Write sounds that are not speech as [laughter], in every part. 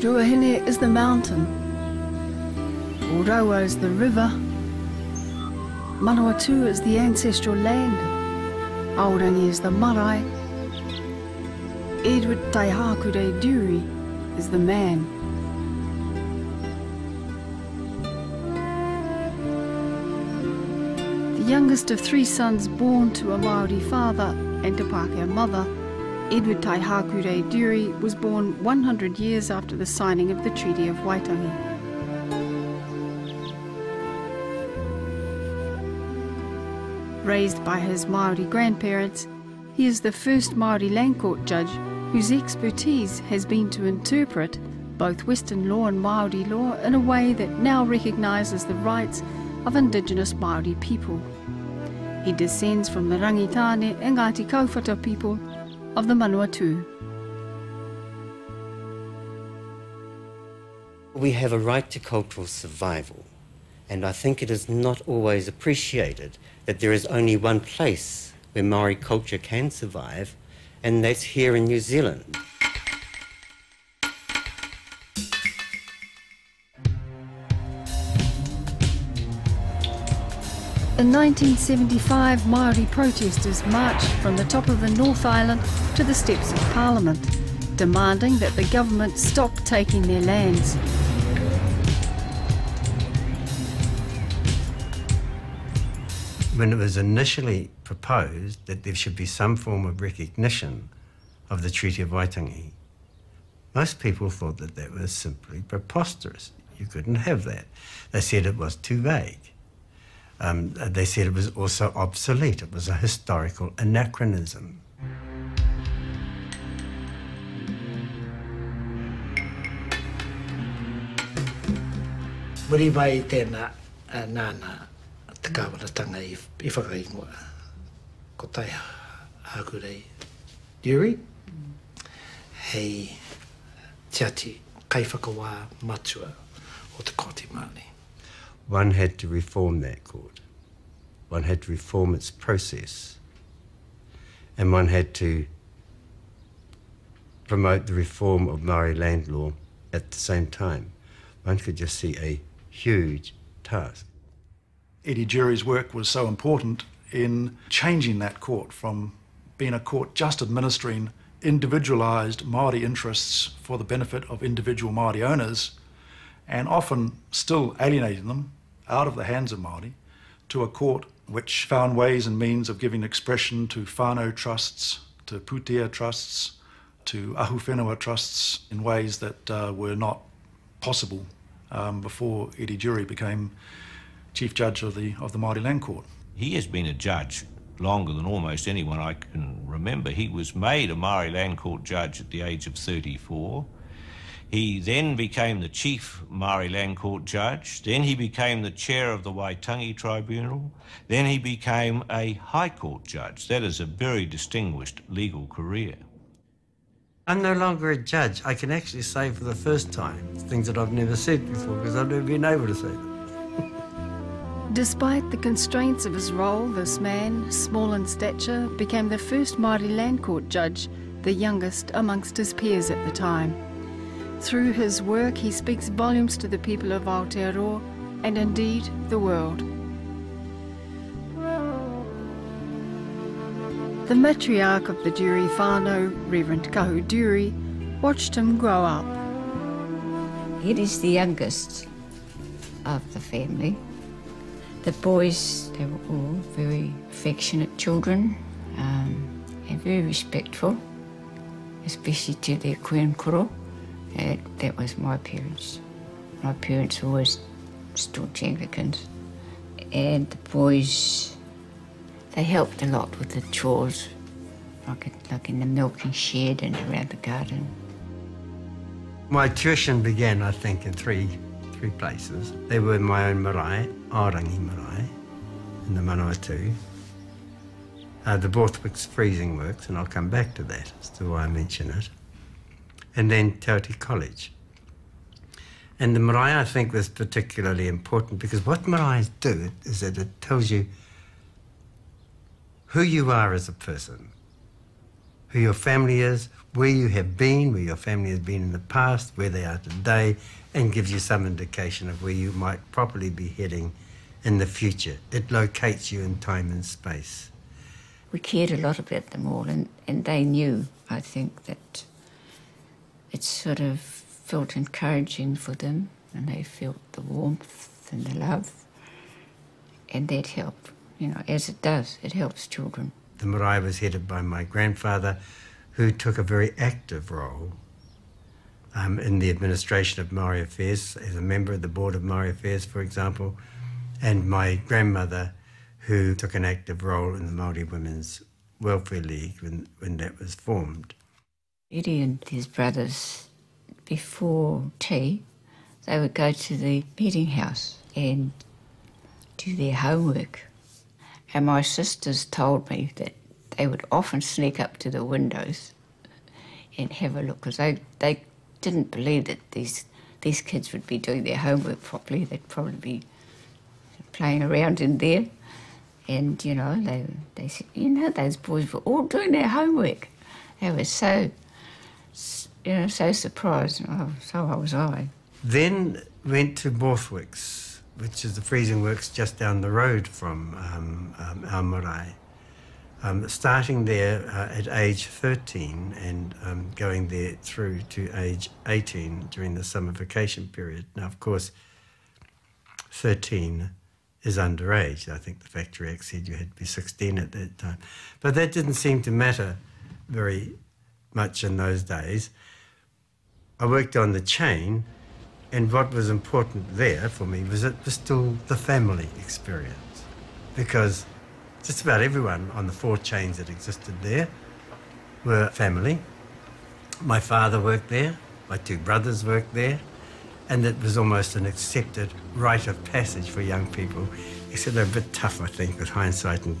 Ruahine is the mountain. Oroua is the river. Manawatu is the ancestral land. Aorangi is the marae. Edward Taihakurei Durie is the man. The youngest of three sons born to a Maori father and Te Pākehā mother, Edward Taihakurei Durie was born 100 years after the signing of the Treaty of Waitangi. Raised by his Maori grandparents, he is the first Maori Land Court judge whose expertise has been to interpret both Western law and Maori law in a way that now recognises the rights of Indigenous Maori people. He descends from the Rangitane and Ngāti Kauwhata people of the Manawatu. We have a right to cultural survival, and I think it is not always appreciated that there is only one place where Maori culture can survive, and that's here in New Zealand. In 1975, Maori protesters marched from the top of the North Island to the steps of Parliament, demanding that the government stop taking their lands. When it was initially proposed that there should be some form of recognition of the Treaty of Waitangi, most people thought that that was simply preposterous. You couldn't have that. They said it was too vague. Um, they said it was also obsolete. It was a historical anachronism. Muri mai tēnā uh, nāna te kāwaratanga i, i whakaingoa. Ko tai hākurei Yuri, hei tiati kai matua o te koti māni. One had to reform that court. One had to reform its process. And one had to promote the reform of Maori land law at the same time. One could just see a huge task. Eddie Durie's work was so important in changing that court from being a court just administering individualised Māori interests for the benefit of individual Māori owners and often still alienating them out of the hands of Māori to a court which found ways and means of giving expression to whānau trusts, to pūtea trusts, to ahu whenua trusts in ways that uh, were not possible um, before Eddie Durie became Chief Judge of the, of the Māori Land Court. He has been a judge longer than almost anyone I can remember. He was made a Maori Land Court judge at the age of 34. He then became the chief Maori Land Court judge. Then he became the chair of the Waitangi Tribunal. Then he became a High Court judge. That is a very distinguished legal career. I'm no longer a judge. I can actually say for the first time things that I've never said before because I've never been able to say them. [laughs] Despite the constraints of his role, this man, small in stature, became the first Māori Land Court judge, the youngest amongst his peers at the time. Through his work, he speaks volumes to the people of Aotearoa and indeed the world. The matriarch of the Durie whānau, Reverend Kahu Durie, watched him grow up. He is the youngest of the family. The boys, they were all very affectionate children um, and very respectful, especially to their queen koro. That, that was my parents. My parents were always staunch Anglicans. And the boys, they helped a lot with the chores, like, like in the milking shed and around the garden. My tuition began, I think, in three, three places. They were my own marae, Aorangi marae, in the Manawatu. Uh, the Borthwick's freezing works, and I'll come back to that as to why I mention it. And then Te College. And the marae, I think, was particularly important because what marae do is that it tells you who you are as a person who your family is, where you have been, where your family has been in the past, where they are today, and gives you some indication of where you might properly be heading in the future. It locates you in time and space. We cared a lot about them all, and, and they knew, I think, that it sort of felt encouraging for them, and they felt the warmth and the love, and that helped, you know, as it does, it helps children. The marae was headed by my grandfather, who took a very active role um, in the administration of Maori Affairs, as a member of the Board of Maori Affairs, for example, and my grandmother, who took an active role in the Maori Women's Welfare League when, when that was formed. Eddie and his brothers, before tea, they would go to the meeting house and do their homework. And my sisters told me that they would often sneak up to the windows and have a look because they, they didn't believe that these these kids would be doing their homework properly. They'd probably be playing around in there. And, you know, they, they said, you know, those boys were all doing their homework. They were so, you know, so surprised. Oh, so was I. Then went to Borthwick's, which is the freezing works just down the road from um, um. Um, starting there uh, at age 13 and um, going there through to age 18 during the summer vacation period. Now, of course, 13 is underage. I think the Factory Act said you had to be 16 at that time. But that didn't seem to matter very much in those days. I worked on the chain, and what was important there for me was it was still the family experience because just about everyone on the four chains that existed there were family. My father worked there, my two brothers worked there, and it was almost an accepted rite of passage for young people. Except they're a bit tough, I think, with hindsight and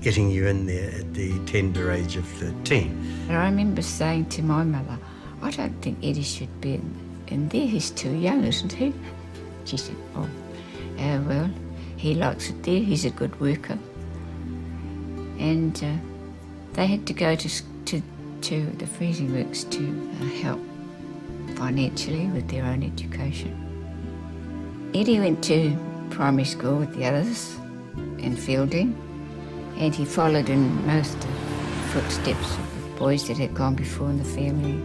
getting you in there at the tender age of 13. And I remember saying to my mother, I don't think Eddie should be in, in there. He's too young, isn't he? She said, Oh, uh, well, he likes it there. He's a good worker and uh, they had to go to, to, to the freezing works to uh, help financially with their own education. Eddie went to primary school with the others in Feilding, and he followed in most of the footsteps of the boys that had gone before in the family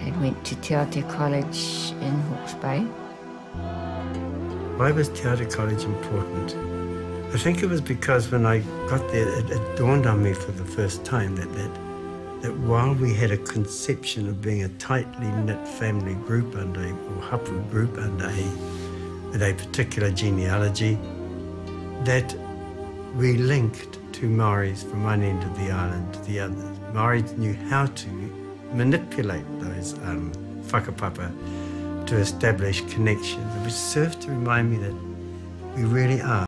and went to Te Aute College in Hawke's Bay. Why was Te Aute College important? I think it was because when I got there, it, it, dawned on me for the first time that, that that while we had a conception of being a tightly knit family group under a, or hapu group under a, with a particular genealogy, that we linked to Maoris from one end of the island to the other. Maoris knew how to manipulate those um, whakapapa to establish connections, which served to remind me that we really are